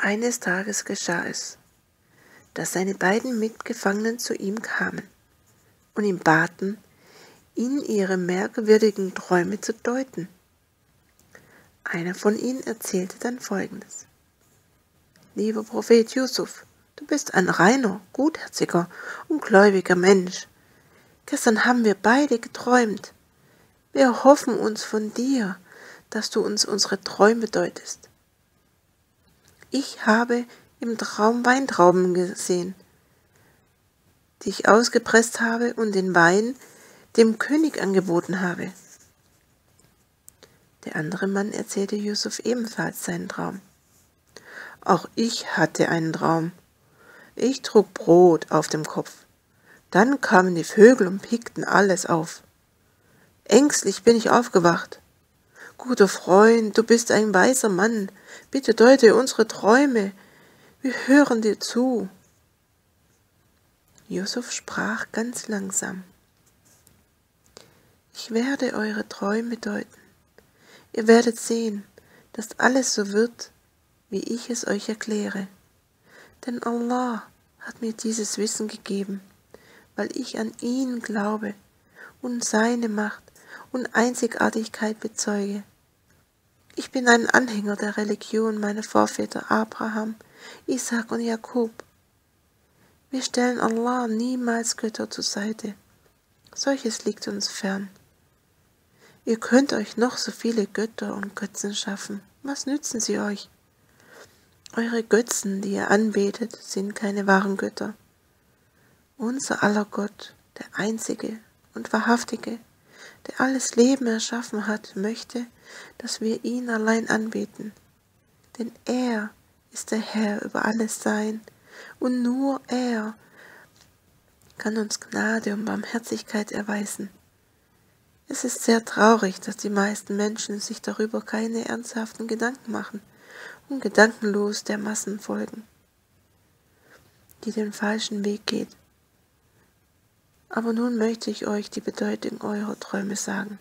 Eines Tages geschah es, dass seine beiden Mitgefangenen zu ihm kamen und ihn baten, ihnen ihre merkwürdigen Träume zu deuten. Einer von ihnen erzählte dann Folgendes. Lieber Prophet Yusuf, du bist ein reiner, gutherziger und gläubiger Mensch. Gestern haben wir beide geträumt. Wir erhoffen uns von dir, dass du uns unsere Träume deutest. Ich habe im Traum Weintrauben gesehen, die ich ausgepresst habe und den Wein dem König angeboten habe. Der andere Mann erzählte Yusuf ebenfalls seinen Traum. Auch ich hatte einen Traum. Ich trug Brot auf dem Kopf. Dann kamen die Vögel und pickten alles auf. Ängstlich bin ich aufgewacht. Guter Freund, du bist ein weiser Mann. Bitte deute unsere Träume. Wir hören dir zu. Yusuf sprach ganz langsam. Ich werde eure Träume deuten. Ihr werdet sehen, dass alles so wird, wie ich es euch erkläre. Denn Allah hat mir dieses Wissen gegeben, weil ich an ihn glaube und seine Macht und Einzigartigkeit bezeuge. Ich bin ein Anhänger der Religion meiner Vorväter Abraham, Isaac und Jakob. Wir stellen Allah niemals Götter zur Seite. Solches liegt uns fern. Ihr könnt euch noch so viele Götter und Götzen schaffen. Was nützen sie euch? Eure Götzen, die ihr anbetet, sind keine wahren Götter. Unser aller Gott, der einzige und wahrhaftige, der alles Leben erschaffen hat, möchte, dass wir ihn allein anbeten. Denn er ist der Herr über alles Sein und nur er kann uns Gnade und Barmherzigkeit erweisen. Es ist sehr traurig, dass die meisten Menschen sich darüber keine ernsthaften Gedanken machen und gedankenlos der Massen folgen, die den falschen Weg geht. Aber nun möchte ich euch die Bedeutung eurer Träume sagen.